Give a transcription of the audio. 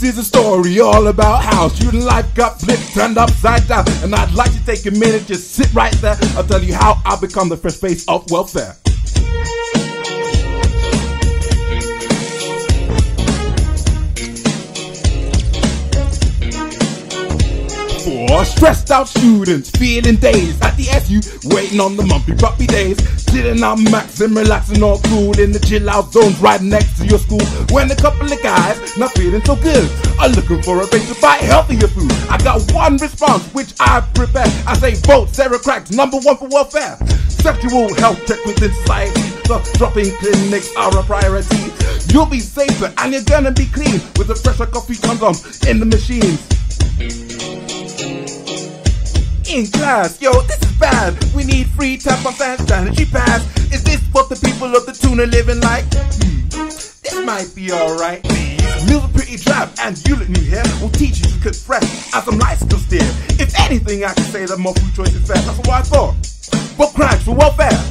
This is a story all about how student life got flipped, turned upside down. And I'd like to take a minute, just sit right there. I'll tell you how I become the first face of welfare. For stressed out students, feeling dazed at the SU, waiting on the monthly puppy days. Sitting out max and relaxing all cool in the chill out zones right next to your school. When a couple of guys, not feeling so good, are looking for a place to buy healthier food. I got one response which I prepare. I say vote Sarah Craggs, number one for welfare. Sexual health check within society. The dropping clinics are a priority. You'll be safer and you're gonna be clean with the fresher coffee condoms in the machines in class. Yo, this is bad. We need free tap on fast energy pass. Is this what the people of the tuna living like? Hmm. This might be alright. Meals are pretty drab, and you look new here. Will teach you to cook fresh as some life skills steer. If anything, I can say that more food choice is fair. That's what I thought. But Craggs for welfare.